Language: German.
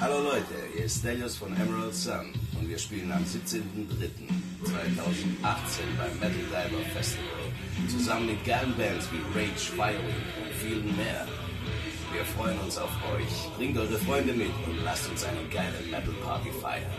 Hallo Leute, hier ist Stelios von Emerald Sun und wir spielen am 17.03.2018 beim Metal Diver Festival zusammen mit geilen Bands wie Rage, Firewind und vielen mehr. Wir freuen uns auf euch. Bringt eure Freunde mit und lasst uns eine geile Metal Party feiern.